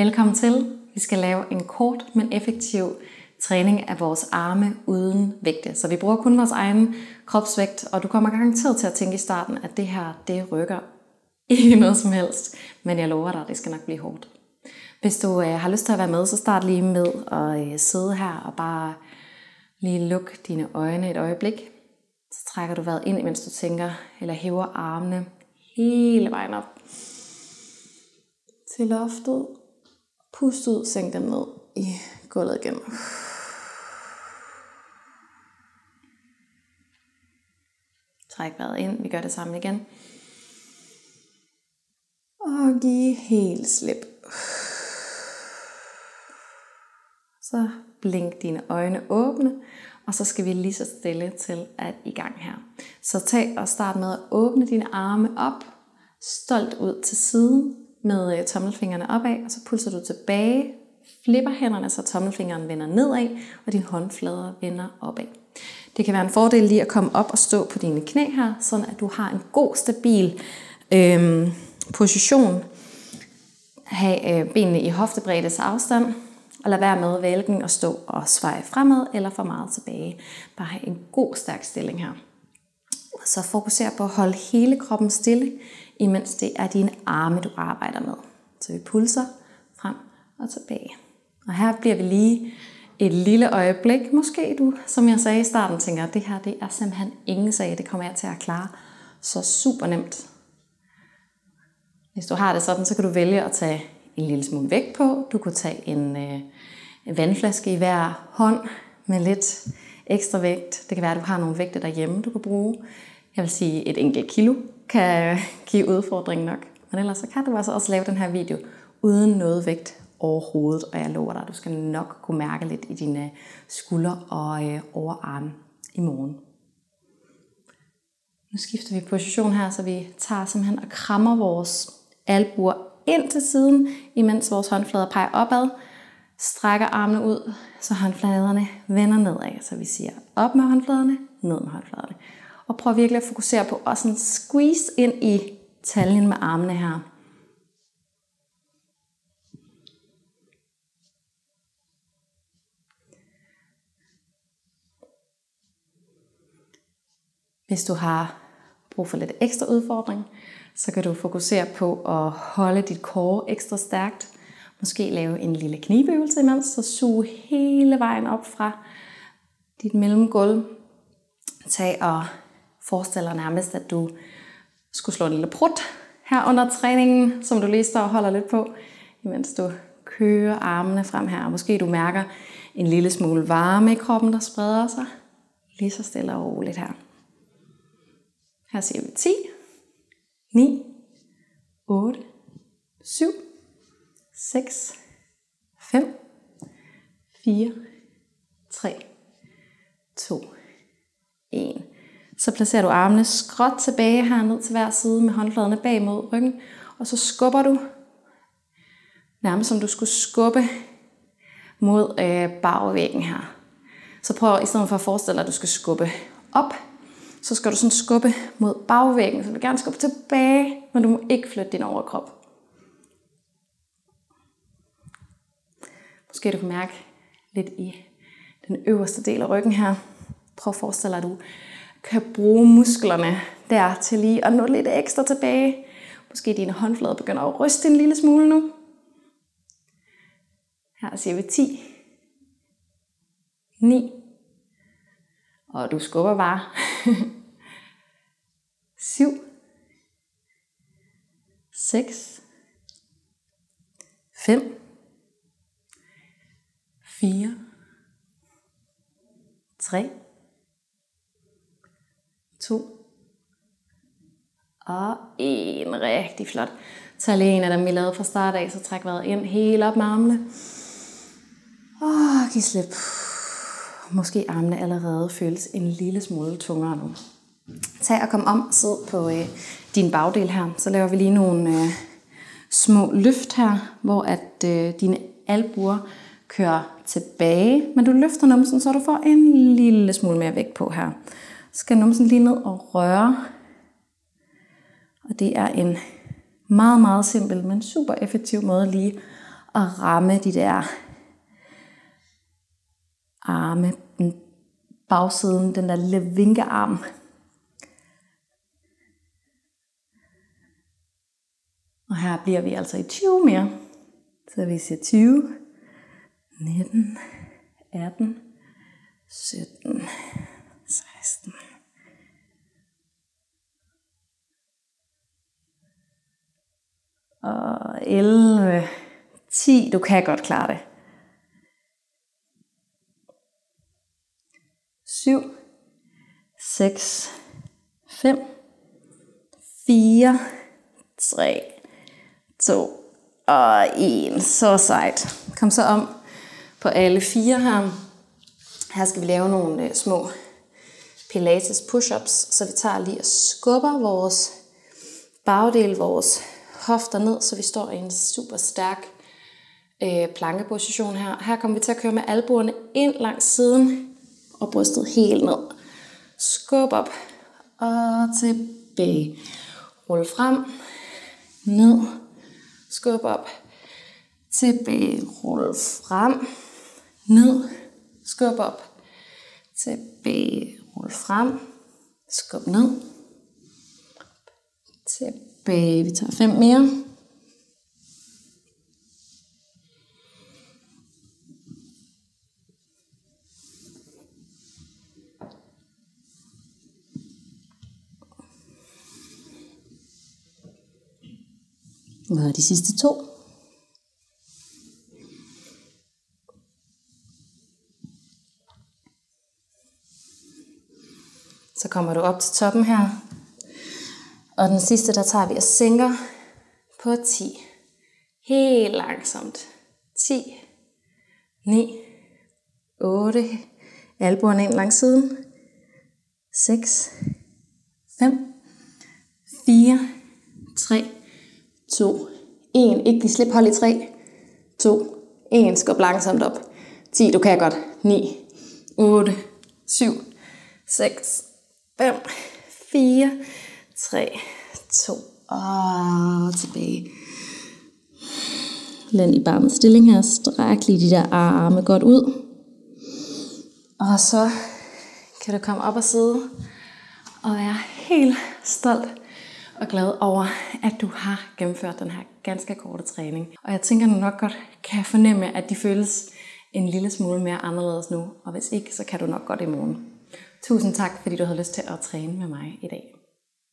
Velkommen til. Vi skal lave en kort, men effektiv træning af vores arme uden vægte. Så vi bruger kun vores egen kropsvægt, og du kommer garanteret til at tænke i starten, at det her, det rykker ikke noget som helst. Men jeg lover dig, det skal nok blive hårdt. Hvis du øh, har lyst til at være med, så start lige med at øh, sidde her og bare lige lukke dine øjne et øjeblik. Så trækker du vejret ind, mens du tænker, eller hæver armene hele vejen op til loftet. Pust ud, sænk dem ned i gulvet igen. Træk vejret ind, vi gør det sammen igen. Og giv helt slip. Så blink dine øjne åbne, og så skal vi lige så stille til at i gang her. Så tag og start med at åbne dine arme op, stolt ud til siden med øh, tommelfingrene opad, og så pulser du tilbage, flipper hænderne, så tommelfingeren vender nedad, og dine håndflader vender opad. Det kan være en fordel lige at komme op og stå på dine knæ her, sådan at du har en god, stabil øhm, position. Ha' øh, benene i hoftebreddes afstand, og lad være med vælgen at stå og sveje fremad eller for meget tilbage. Bare have en god, stærk stilling her. Så fokuser på at holde hele kroppen stille, imens det er dine arme, du arbejder med. Så vi pulser frem og tilbage. Og her bliver vi lige et lille øjeblik. Måske du, som jeg sagde i starten, tænker, at det her det er simpelthen ingen sag. Det kommer jeg til at klare så super nemt. Hvis du har det sådan, så kan du vælge at tage en lille smule vægt på. Du kunne tage en, øh, en vandflaske i hver hånd med lidt ekstra vægt. Det kan være, at du har nogle vægte derhjemme, du kan bruge. Jeg vil sige, et enkelt kilo kan give udfordring nok. Men ellers så kan du altså også lave den her video uden noget vægt overhovedet, og jeg lover dig, at du skal nok kunne mærke lidt i dine skuldre og øh, overarme i morgen. Nu skifter vi position her, så vi tager simpelthen og krammer vores albuer ind til siden, imens vores håndflader peger opad. Strækker armene ud, så håndfladerne vender nedad. Så vi siger op med håndfladerne, ned med håndfladerne. Og prøv virkelig at fokusere på at sådan squeeze ind i taljen med armene her. Hvis du har brug for lidt ekstra udfordring, så kan du fokusere på at holde dit core ekstra stærkt. Måske lave en lille knibeøvelse imens, så suge hele vejen op fra dit mellemgulv. Tag og forestil dig nærmest, at du skulle slå en lille prut her under træningen, som du lige står og holder lidt på, imens du kører armene frem her. Måske du mærker en lille smule varme i kroppen, der spreder sig. Lige så stille og roligt her. Her siger vi 10, 9, 8, 7, 6, 5, 4, 3, 2, 1. Så placerer du armene skråt tilbage her ned til hver side med håndfladerne bag mod ryggen. Og så skubber du, nærmest som du skulle skubbe mod øh, bagvæggen her. Så prøv i stedet for at forestille dig, at du skal skubbe op, så skal du sådan skubbe mod bagvæggen. Så du vil gerne skubbe tilbage, men du må ikke flytte din overkrop. Måske du kan mærke lidt i den øverste del af ryggen her. Prøv at forestille dig, at du kan bruge musklerne der til lige at nå lidt ekstra tilbage. Måske dine håndflader begynder at ryste en lille smule nu. Her siger vi 10, 9, og du skubber bare. 7, 6, 5, 4, 3, 2 og en rigtig flot. Tag lige en af dem, vi lavede fra start af, så træk vejret ind helt op med armene. Og giv slip. Måske armene allerede føles en lille smule tungere nu. Tag og kom om, sid på øh, din bagdel her. Så laver vi lige nogle øh, små løft her, hvor at øh, dine albuer kører tilbage, men du løfter numsen, så du får en lille smule mere vægt på her. Skal numsen lige ned og røre. Og det er en meget, meget simpel, men super effektiv måde lige at ramme de der arme, bagsiden, den der lille vinkearm. Og her bliver vi altså i 20 mere. Så vi siger 20, 19, 18, 17, Og 11, 10, du kan godt klare det. 7, 6, 5, 4, 3, 2 og 1. Så sejt. Kom så om på alle fire her. Her skal vi lave nogle øh, små pilates push-ups, så vi tager lige og skubber vores bagdel, vores hofter ned, så vi står i en super stærk øh, plankeposition her. Her kommer vi til at køre med albuerne ind langs siden og brystet helt ned. Skub op og tilbage. Rul frem, ned, skub op, tilbage, rul frem, ned, skub op, tilbage, rul frem, skub ned, tilbage, vi tager fem mere, Hvad er de sidste to? Så kommer du op til toppen her. Og den sidste, der tager vi og sænker på 10. Helt langsomt. 10, 9, 8, albuerne ind langs siden. 6, 5, 4, 3, 2, 1. Ikke vi slip hold i 3, 2, 1. Skub langsomt op. 10, du kan godt. 9, 8, 7, 6, 5, 4, 3, 2, og tilbage. Lænd i barnets stilling her. Stræk lige de der arme godt ud. Og så kan du komme op og sidde og være helt stolt og glad over, at du har gennemført den her ganske korte træning. Og jeg tænker, at du nok godt kan fornemme, at de føles en lille smule mere anderledes nu. Og hvis ikke, så kan du nok godt i morgen. Tusind tak, fordi du havde lyst til at træne med mig i dag.